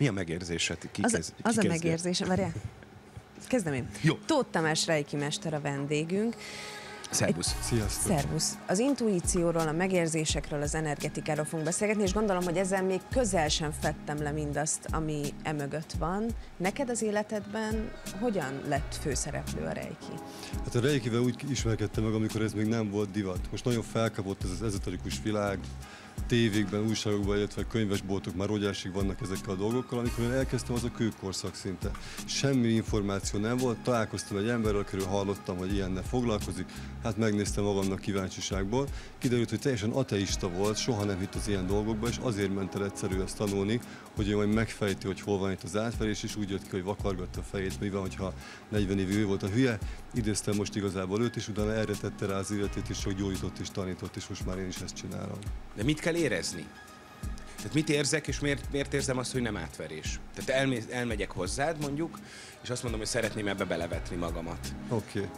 Mi a megérzésed? Ki Az, kezd, ki az a kezdje? megérzése, várjál. Kezdem én. Jó. Tóth Tamás Reiki mester a vendégünk. Szervusz. Sziasztok! Szervusz! Az intuícióról, a megérzésekről, az energetikáról fogunk beszélgetni, és gondolom, hogy ezzel még közel sem fettem le mindazt, ami emögött van. Neked az életedben hogyan lett főszereplő a Reiki? Hát a Reikivel úgy ismerkedtem meg, amikor ez még nem volt divat. Most nagyon felkapott ez az ezoterikus világ, tévékben, újságokban, illetve könyvesboltok már rogyásig vannak ezekkel a dolgokkal. Amikor én elkezdtem, az a kőkorszak szinte. Semmi információ nem volt, találkoztam egy emberrel, akiről hallottam, hogy ilyennel foglalkozik, hát megnéztem magamnak kíváncsiságból. Kiderült, hogy teljesen ateista volt, soha nem hitt az ilyen dolgokba, és azért ment el egyszerű ezt tanulni, hogy ő majd megfejti, hogy hol van itt az átverés, és úgy jött ki, hogy vakargatta a fejét, mi van, hogyha 40 évig ő volt a hülye. Idéztem most igazából őt, és utána erre tette rá az életét, és hogy gyógyított és tanított, és most már én is ezt csinálom. De mit kell érezni? Tehát mit érzek, és miért, miért érzem azt, hogy nem átverés? Tehát elmé, elmegyek hozzád mondjuk, és azt mondom, hogy szeretném ebbe belevetni magamat. Oké. Okay.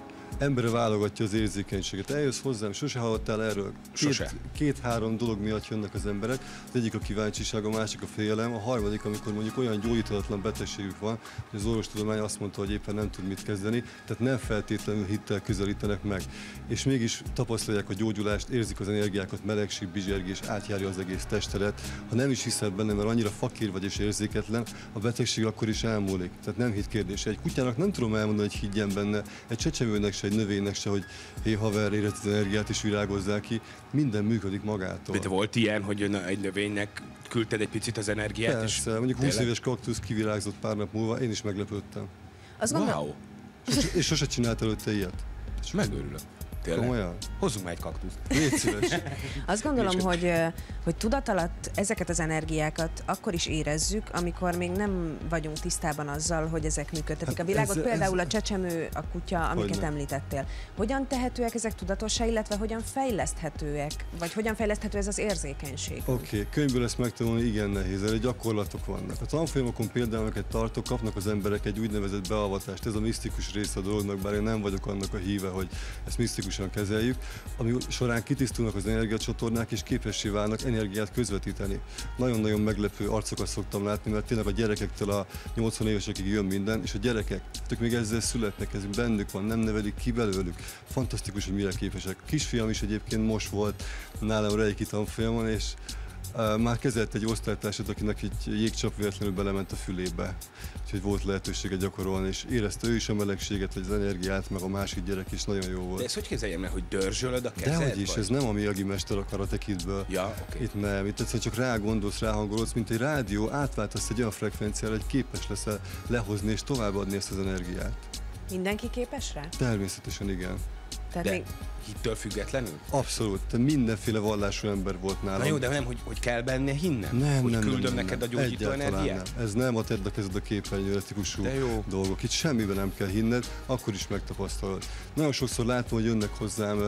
Embere válogatja az érzékenységet. Eljössz hozzám, sose hallottál erről? Sose. Két, két-három dolog miatt jönnek az emberek. Az egyik a kíváncsiság, a másik a félelem, a harmadik, amikor mondjuk olyan gyógyítatlan betegségük van, hogy az orvostudomány azt mondta, hogy éppen nem tud mit kezdeni, tehát nem feltétlenül hittel közelítenek meg. És mégis tapasztalják a gyógyulást, érzik az energiákat, melegség, bizsergés, átjárja az egész testedet. Ha nem is hiszel benne, mert annyira fakír vagy és érzéketlen, a betegség akkor is elmúlik. Tehát nem hit kérdése. Egy kutyának nem tudom elmondani, hogy higgyen benne, egy csecsemőnek se, egy növénynek se, hogy hé haver, érezd az energiát és virágozzál ki. Minden működik magától. De volt ilyen, hogy egy növénynek küldted egy picit az energiát? Persze, mondjuk 20 éves kaktusz kivirágzott pár nap múlva, én is meglepődtem. Azt gondolom, Wow, És, és sose csinált előtte ilyet. és megőrülök. Tényleg? Komolyan? Hozzunk már egy kaktuszt. Légy szíves. Azt gondolom, hogy, hogy tudat alatt ezeket az energiákat akkor is érezzük, amikor még nem vagyunk tisztában azzal, hogy ezek működtetik Hát a világot. ez- Például ez- a csecsemő, a kutya, amiket Hogyne. említettél. Hogyan tehetőek ezek tudatossá, illetve hogyan fejleszthetőek, vagy hogyan fejleszthető ez az érzékenység? Oké, okay, könyvből ezt megtanulni igen nehéz, erre gyakorlatok vannak. A tanfolyamokon például, amiket tartok, kapnak az emberek egy úgynevezett beavatást. Ez a misztikus része a dolognak, bár én nem vagyok annak a híve, hogy ezt misztikusan kezeljük, ami során kitisztulnak az energiacsatornák, és képessé válnak energiát közvetíteni. Nagyon-nagyon meglepő arcokat szoktam látni, mert tényleg a gyerekektől a 80 évesekig jön minden, és a gyerekek, ők még ezzel születnek, ez bennük van, nem nevelik ki belőlük. Fantasztikus, hogy mire képesek. Kisfiam is egyébként most volt nálam Reiki tanfolyamon, és már kezelt egy osztálytársat, akinek egy jégcsap véletlenül belement a fülébe. Úgyhogy volt lehetősége gyakorolni, és érezte ő is a melegséget, vagy az energiát, meg a másik gyerek is nagyon jó De volt. ezt hogy kezeljem el, hogy dörzsölöd a kezed? Dehogy is, vagy? ez nem a Miyagi mester a Karate Kidből. Ja, oké. Itt nem, itt egyszerűen csak rá gondolsz, ráhangolódsz, mint egy rádió, átváltasz egy olyan frekvenciára, hogy képes leszel lehozni és továbbadni ezt az energiát. Mindenki képes rá? Természetesen igen. Tehát De még hittől függetlenül? Abszolút, te mindenféle vallású ember volt nálam. Na jó, de nem, hogy, hogy kell benne hinnem? Nem, hogy nem, küldöm nem, nem, neked nem. a gyógyító energiát? Nem. Ez nem a tedd a kezed a képernyőre típusú dolgok. Itt semmiben nem kell hinned, akkor is megtapasztalod. Nagyon sokszor látom, hogy jönnek hozzám,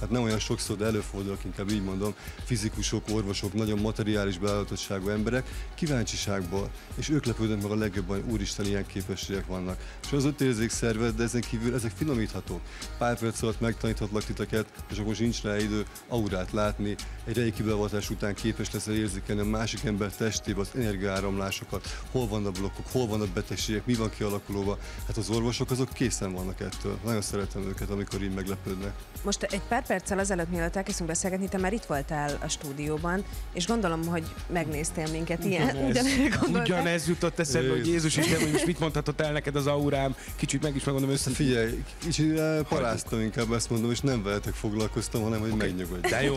hát nem olyan sokszor, de előfordulok, inkább így mondom, fizikusok, orvosok, nagyon materiális beállítottságú emberek, kíváncsiságból, és ők lepődnek meg a legjobban, hogy úristen, ilyen képességek vannak. És az öt érzékszerved, de ezen kívül ezek finomíthatók. Pár perc alatt megtaníthatlak titeket, és akkor nincs rá idő aurát látni. Egy reiki beavatás után képes leszel érzékelni a másik ember testébe az energiaáramlásokat, hol vannak blokkok, hol vannak betegségek, mi van kialakulóban. Hát az orvosok azok készen vannak ettől. Nagyon szeretem őket, amikor így meglepődnek. Most egy pár perccel azelőtt, mielőtt elkezdtünk beszélgetni, te már itt voltál a stúdióban, és gondolom, hogy megnéztél minket ilyen. Gondoltál? Ugyanez jutott eszembe, hogy Jézus Isten, hogy most mit mondhatott el neked az aurám. Kicsit meg is megmondom őszintén. Figyelj, kicsit eh, paráztam inkább ezt mondom, és nem veletek foglalkoztam, hanem hogy megnyugodj. De jó.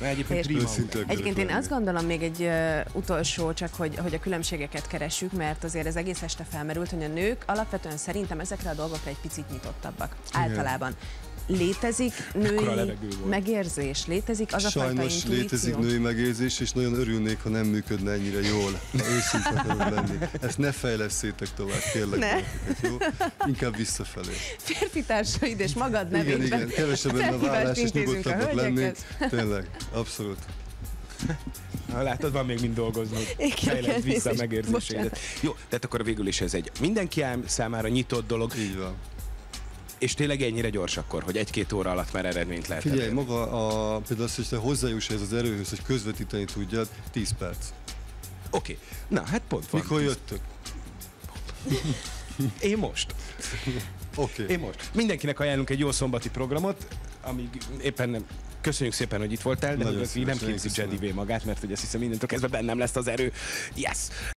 Egyébként prima. Egyébként én azt gondolom még egy uh, utolsó, csak hogy, hogy a különbségeket keressük, mert azért ez egész este felmerült, hogy a nők alapvetően szerintem ezekre a dolgokra egy picit nyitottabbak. Általában. Létezik női megérzés, létezik az a fajta Sajnos intuíció. létezik női megérzés, és nagyon örülnék, ha nem működne ennyire jól, ha őszinte akarok lenni. Ezt ne fejleszétek tovább, kérlek. Ne. benneteket, jó? Inkább visszafelé. Férfi társaid és magad Igen, nevében. igen, kevesebben a vállás, és nyugodtabbak lennénk. Tényleg, abszolút. Ha látod, van még mind dolgoznod. Igen, Fejleszd vissza megérzéseidet. Jó, tehát akkor végül is ez egy mindenki ám számára nyitott dolog, Így van. És tényleg ennyire gyors akkor, hogy egy-két óra alatt már eredményt lehet Figyelj, elérni. maga a, például az, hogy te hozzájuss ez az erőhöz, hogy közvetíteni tudjad, 10 perc. Oké, na hát pont van. Mikor jöttök? Én most. Oké. Én most. Mindenkinek ajánlunk egy jó szombati programot, amíg éppen nem... Köszönjük szépen, hogy itt voltál, de Nagyon nem képzi. Jedivé magát, mert hogy azt hiszem mindentől kezdve bennem lesz az erő. Yes!